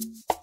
you